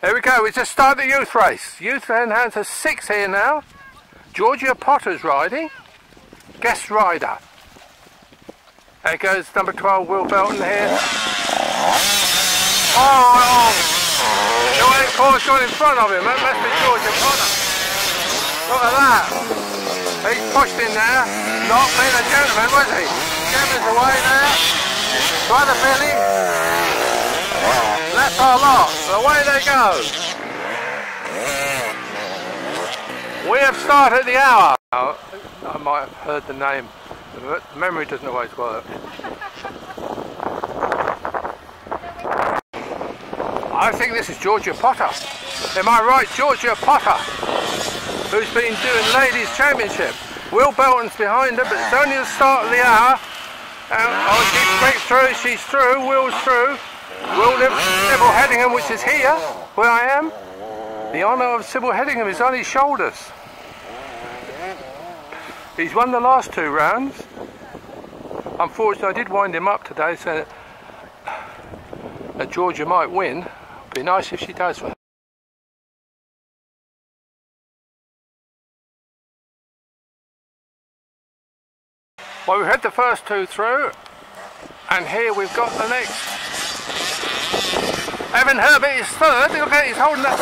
Here we go, we just started the youth race. Youth hands are six here now. Georgia Potter's riding. Guest rider. There goes number 12, Will Belton here. Oh. The way Paul's gone in front of him, that must be Georgia Potter. Look at that. He's pushed in there. Not being a gentleman, was he? Gentleman's away there. Brother Billy. That's our lot. Away they go. We have started the hour. I might have heard the name, but memory doesn't always work. I think this is Georgia Potter. Am I right, Georgia Potter? Who's been doing ladies championship. Will Belton's behind her, but it's only the start of the hour. oh, she's straight through, she's through, Will's through. Will Sible Hedingham, which is here, where I am. The honour of Sible Hedingham is on his shoulders. He's won the last two rounds. Unfortunately, I did wind him up today, so that Georgia might win. Be nice if she does. Well, we've had the first two through, and here we've got the next Evan Herbert is third. Look at he's holding that.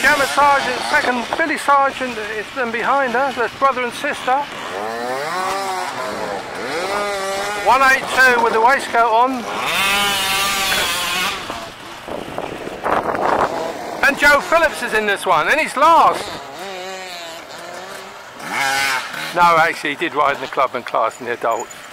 Gemma Sargent second. Billy Sargent is then behind her. That's brother and sister. 182 with the waistcoat on. And Joe Phillips is in this one, and he's last. No, actually, he did ride in the club and class in the adults.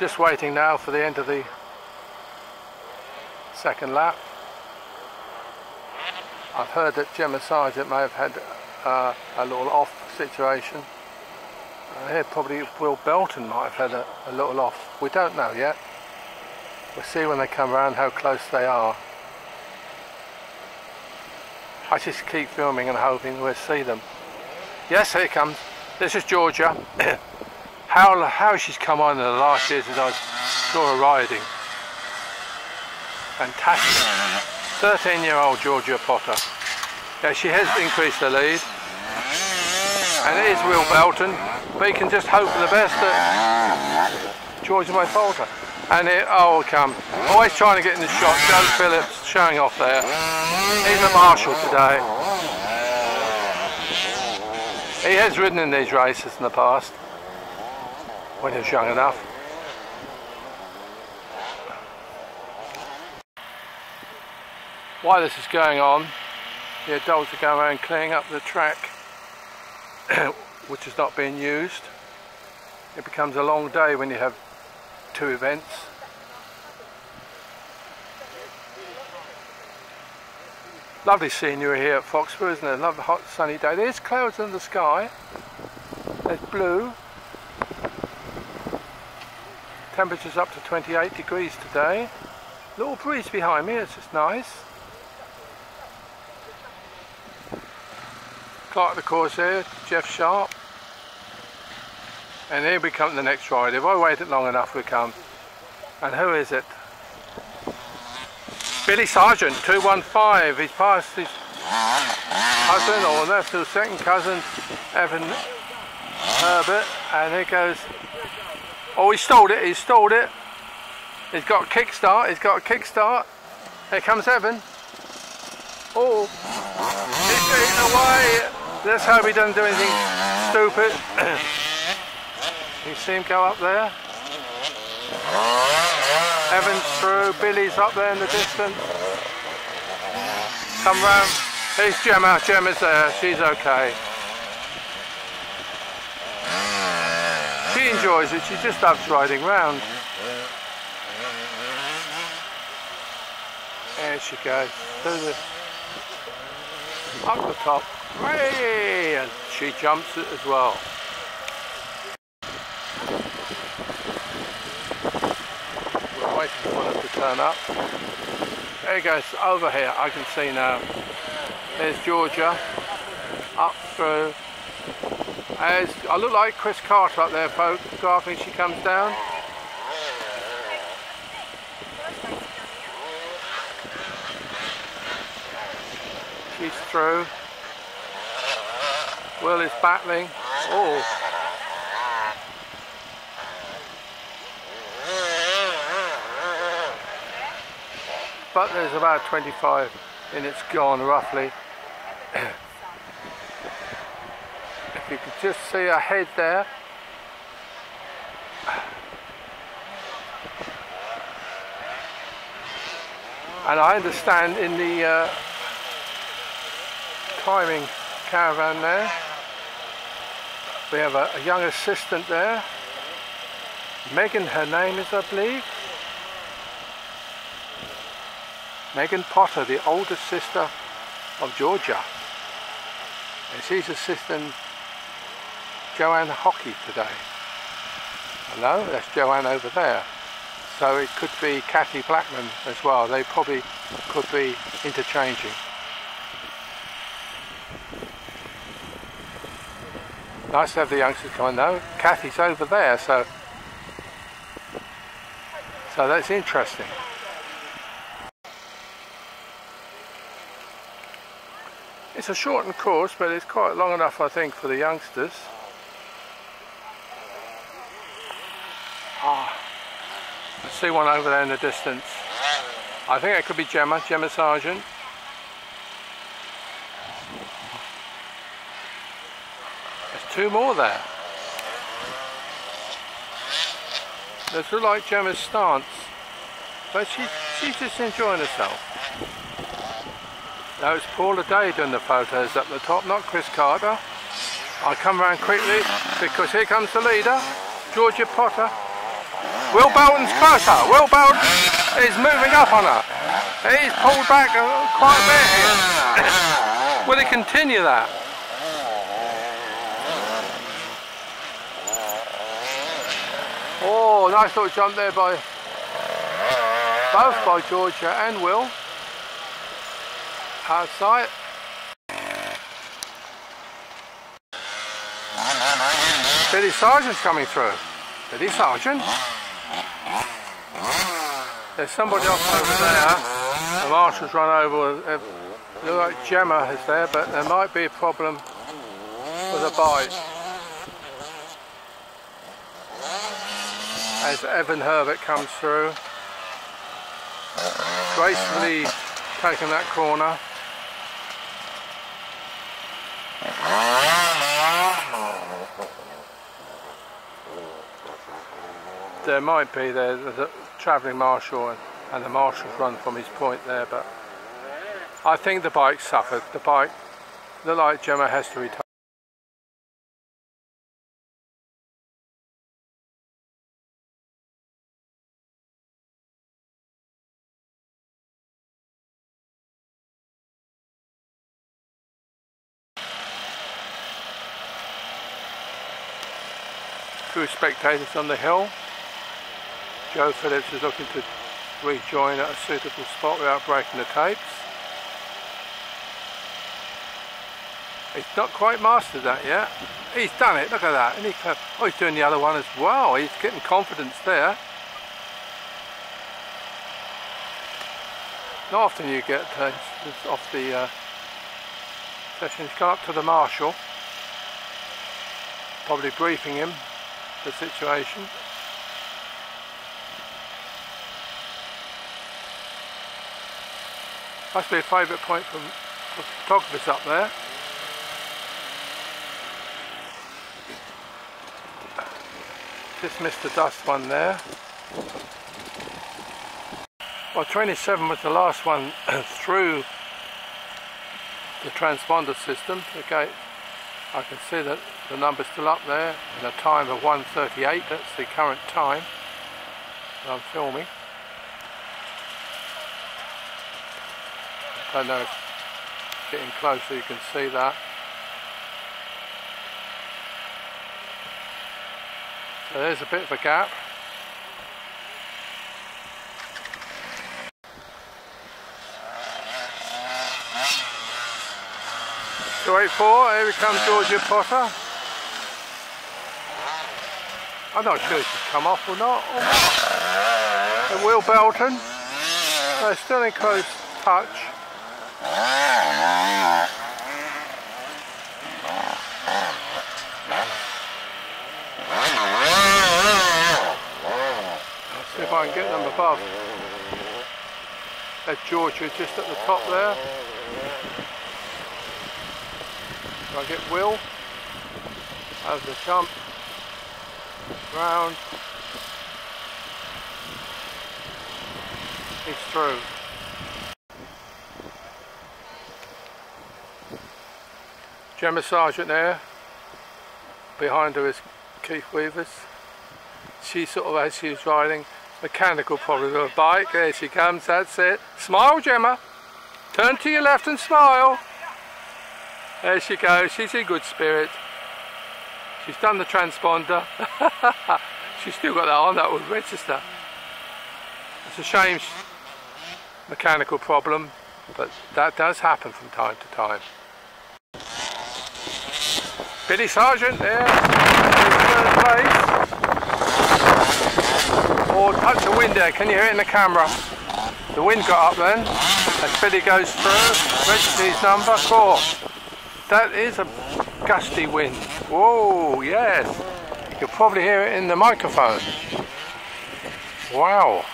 Just waiting now for the end of the second lap. I've heard that Gemma Sargent may have had uh, a little off situation. Uh, here probably Will Belton might have had a, a little off. We don't know yet. We'll see when they come around how close they are. I just keep filming and hoping we'll see them. Yes, here comes. This is Georgia. how, how she's come on in the last years since I saw her riding. Fantastic. 13 year old Georgia Potter. Yeah, she has increased the lead. And it is Will Belton, but you can just hope for the best that Georgia may falter. And it, oh come, always trying to get in the shot, Joe Phillips showing off there. Even marshal today. He has ridden in these races in the past when he was young enough. While this is going on, the adults are going around cleaning up the track which is not being used. It becomes a long day when you have two events. Lovely scenery here at Foxborough, isn't it? Lovely hot sunny day. There's clouds in the sky. There's blue. Temperature's up to 28 degrees today. Little breeze behind me, it's just nice. Clark the Corsair, Jeff Sharp. And here we come to the next ride. If I waited long enough we come. And who is it? Billy Sargent, 215. He's passed his cousin, or nephew, second cousin, Evan Herbert. And here goes Oh, he stole it, he stole it. He's got a kickstart, he's got a kickstart. Here comes Evan. Oh, he's getting away. Let's hope he doesn't do anything stupid. you see him go up there. Evan's through, Billy's up there in the distance. Come round. Here's Gemma, Gemma's there, she's okay. Enjoys it, she just loves riding round. There she goes, the, up the top, way, and she jumps it as well. We're waiting for them to turn up. There he goes, over here, I can see now. There's Georgia, up through. As I look like Chris Carter up there folks. photographing, she comes down. She's through. Will is battling. Oh. But there's about 25 minutes gone roughly. just see a head there. And I understand in the uh, timing caravan there. We have a, a, young assistant there. Megan, her name is, I believe. Megan Potter, the older sister of Georgia. And she's assisting Joanne Hockey today. Hello, that's Joanne over there. So it could be Kathy Blackman as well. They probably could be interchanging. Nice to have the youngsters come though. Kathy's over there, so so that's interesting. It's a shortened course, but it's quite long enough, I think, for the youngsters. Ah, I see one over there in the distance. I think it could be Gemma, Gemma Sargent. two more there. There's look like Gemma's stance, but she's, she's just enjoying herself. Now it's Paula Day doing the photos up the top, not Chris Carter. I come around quickly because here comes the leader, Georgia Potter. Will Belton's closer. Will Belton is moving up on her. He's pulled back quite a bit. Will he continue that? Oh, nice little jump there by both by Georgia and Will. Outside. Billy Sargent's coming through. Billy Sargent. There's somebody off over there. The marshal's run over. Uh, it looks like Gemma is there, but there might be a problem with a bite. as Evan Herbert comes through. Gracefully taking that corner. There might be there, travelling marshal and, and the marshal's run from his point there but I think the bike suffered. The bike, the light Gemma has to retire. few spectators on the hill. Joe Phillips is looking to rejoin at a suitable spot without breaking the tapes. He's not quite mastered that yet. He's done it, look at that. He, oh, he's doing the other one as well. He's getting confidence there. Not often you get uh, off the uh, session. He's gone up to the marshal, probably briefing him the situation. Must be a favourite point for, the photographers up there. Just missed the dust one there. Well 27 was the last one through the transponder system. Okay, I can see that the number's still up there and a time of 1.38, that's the current time that I'm filming. I know getting closer you can see that. So there's a bit of a gap. Two eight four. Here we come, Georgia Potter. I'm not sure if she's come off or not. Or not. And Will Belton. They're still in close touch. See if I can get them above. There's Georgia just at the top there. I get Will over the jump, round, he's through. Gemma Sargent there, behind her is Keith Weavers. She sort of, as she's riding, mechanical problem with her bike, there she comes, that's it. Smile Gemma, turn to your left and smile. There she goes, she's in good spirit. She's done the transponder. she's still got that on, that would register. It's a shame, mechanical problem, but that does happen from time to time. Billy Sargent there, third place. Oh, touch of wind there, can you hear it in the camera? The wind got up then, as Billy goes through, his number, four. That is a gusty wind. Whoa, yes. You'll probably hear it in the microphone. Wow.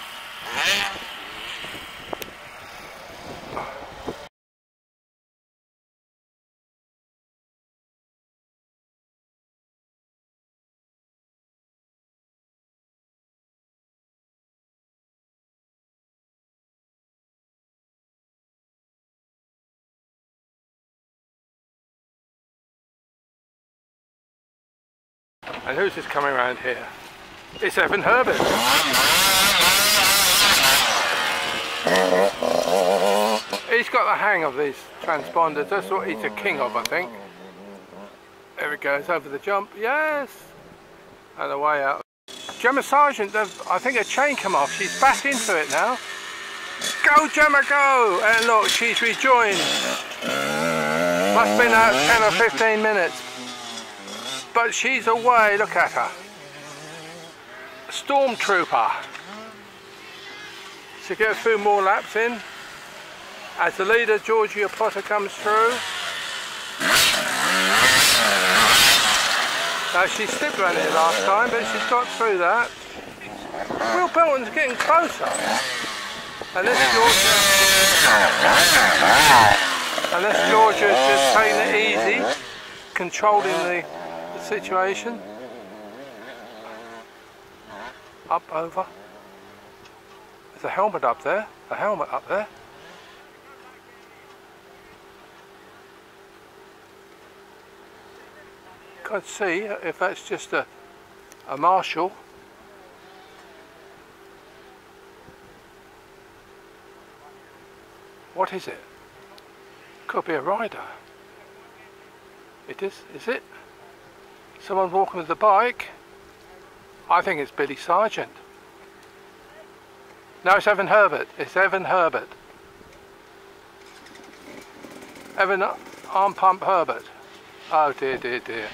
And who's just coming around here? It's Evan Herbert. He's got the hang of these transponders. That's what he's a king of, I think. There it goes, over the jump. Yes! And away out. Gemma Sargent, I think a chain come off. She's back into it now. Go, Gemma, go! And look, she's rejoined. Must have been out 10 or 15 minutes. But she's away, look at her. Stormtrooper. To get a few more laps in. As the leader, Georgia Potter, comes through. Now she slipped around it last time, but she's got through that. Will Belton's getting closer. Unless Georgia, unless Georgia's just taking it easy, controlling the situation. Up, over. There's a helmet up there. A helmet up there. Can't see if that's just a, a marshal. What is it? Could be a rider. It is, is it? Someone walking with a bike. I think it's Billy Sargent. No, it's Evan Herbert. It's Evan Herbert. Evan arm pump Herbert. Oh dear, dear, dear.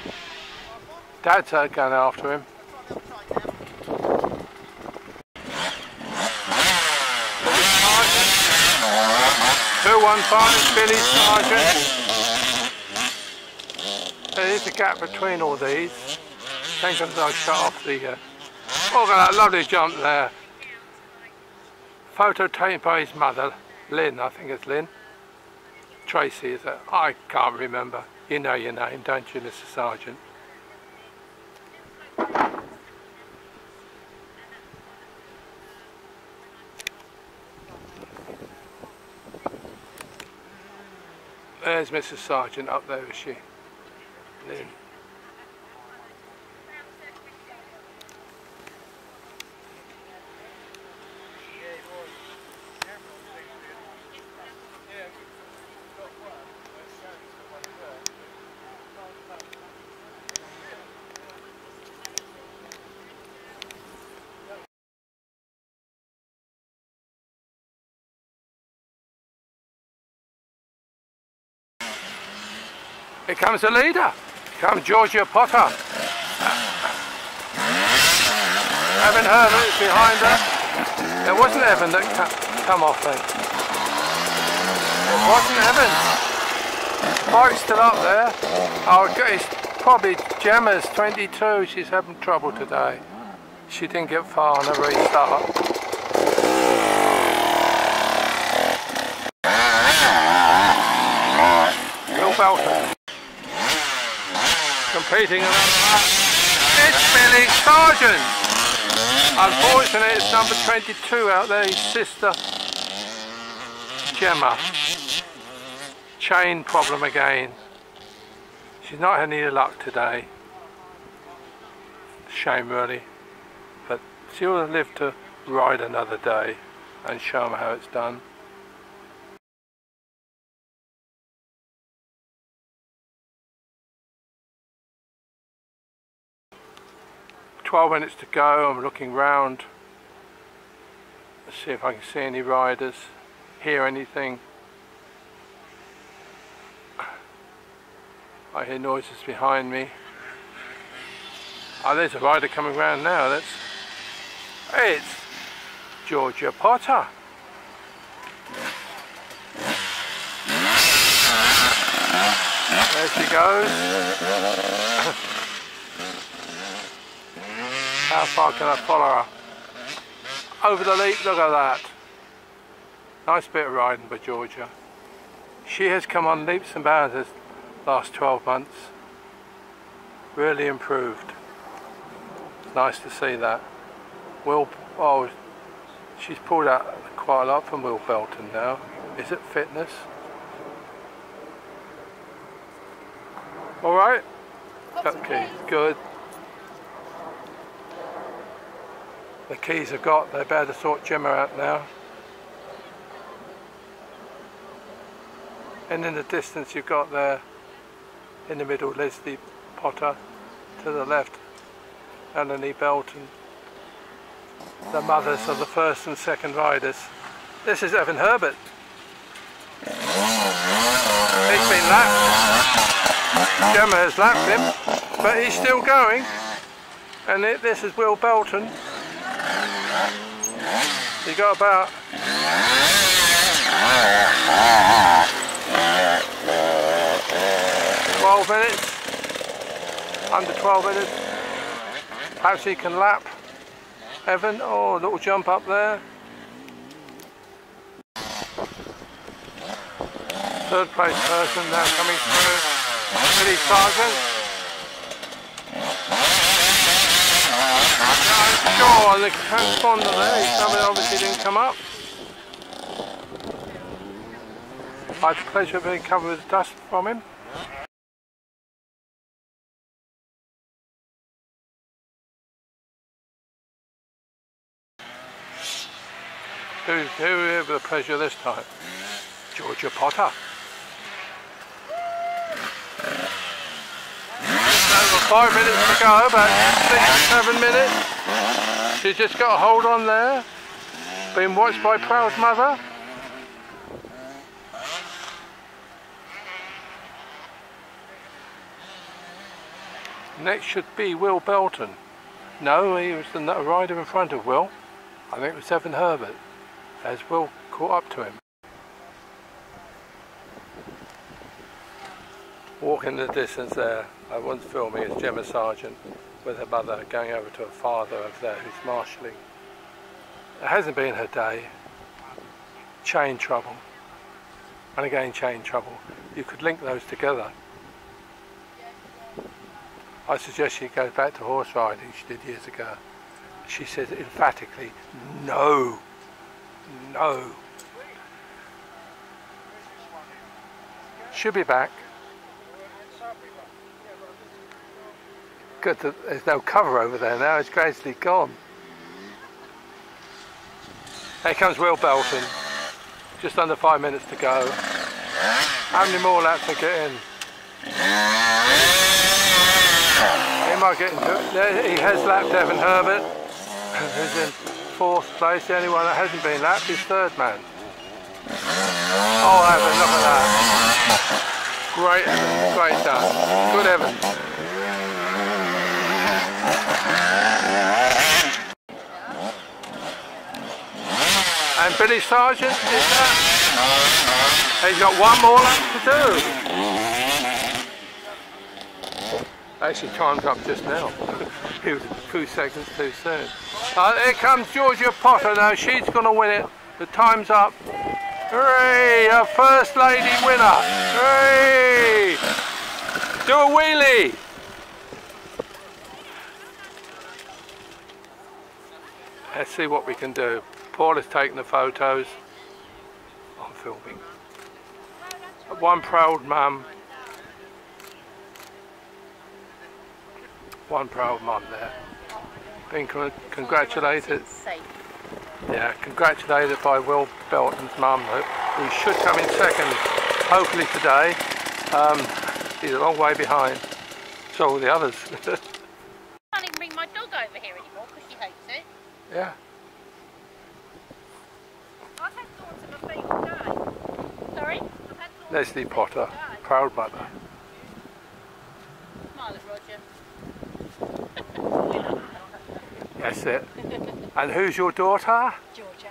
Dad's uh, going after him. Two one five, Billy Sargent. There is a gap between all these. Thank goodness I shut off the... Uh... Oh, at that lovely jump there. Photo taken by his mother, Lynn, I think it's Lynn. Tracy, is it? I can't remember. You know your name, don't you, Mr. Sargent? There's Mrs. Sargent up there, is she? Then. Here comes the leader. Comes Georgia Potter. Evan Herbert behind her. It wasn't Evan that come off then. It wasn't Evan. Mike's still up there. Oh, it's probably Gemma's 22. She's having trouble today. She didn't get far on the restart. Belton. Competing that. It's Billy Sargent. Unfortunately, it's number 22 out there, his sister Gemma. Chain problem again. She's not had any luck today. Shame really. But she'll live to ride another day and show them how it's done. 12 minutes to go, I'm looking round to see if I can see any riders, hear anything. I hear noises behind me. Oh, there's a rider coming round now. That's it's Georgia Potter. There she goes. How far can I follow her? Over the leap, look at that. Nice bit of riding by Georgia. She has come on leaps and bounds this last 12 months. Really improved. Nice to see that. Will, oh, she's pulled out quite a lot from Will Belton now. Is it fitness? Alright? Okay, good. The keys have got, they better sort Gemma out now. And in the distance you've got there, in the middle Leslie Potter, to the left Eleni Belton, the mothers of the first and second riders. This is Evan Herbert. He's been lapped. Gemma has lapped him, but he's still going. And it, this is Will Belton. You got about twelve minutes, under twelve minutes. Perhaps he can lap Evan. Oh, a little jump up there. Third place person now coming through. Billy Sargent. Oh, the transponder eh? there, somebody obviously didn't come up. I had the pleasure of being covered with dust from him. Who, who have the pleasure this time? Georgia Potter. Five minutes to go, about six, seven minutes. She's just got a hold on there. Being watched by proud mother. Next should be Will Belton. No, he was the rider in front of Will. I think it was Evan Herbert, as Will caught up to him. Walking the distance there. I once filming as Gemma Sargent with her mother going over to her father over there who's marshalling. It hasn't been her day. Chain trouble. And again chain trouble. You could link those together. I suggest she goes back to horse riding she did years ago. She says emphatically, no, no. She'll be back. Good that there's no cover over there now, it's gradually gone. Here comes Will Belton. Just under five minutes to go. How many more laps to get in? He might get into it. He has lapped Evan Herbert, who's in fourth place. The only one that hasn't been lapped is third man. Oh, Evan, look at that. Great Evans, great done. Good Evans. And Sargent? He's got one more lap to do. Actually time's up just now. he was two seconds too soon. Uh, here comes Georgia Potter now. She's going to win it. The time's up. Hooray! Our first lady winner. Hooray! Do a wheelie. Let's see what we can do. Paul is taking the photos. I'm filming. One proud mum. One proud mum there. Being con- congratulated. Yeah, congratulated by Will Belton's mum, who should come in second, hopefully today. Um, he's a long way behind. So are the others. can't even bring my dog over here anymore because she hates it. yeah. I've had thoughts of a favourite guy. Sorry? I've had thoughts Leslie Potter, proud mother. That's it. and who's your daughter? Georgia.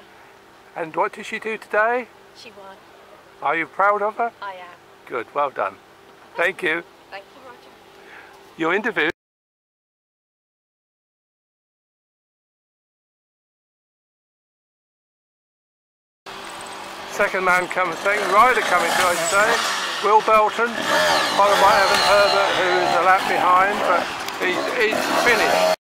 And what did she do today? She won. Are you proud of her? I am. Good, well done. Thank you. Thank you, Roger. Your interview. Second man coming, second rider coming to, I'd say. Will Belton, followed by Evan Herbert, who's a lap behind, but he's, he's finished.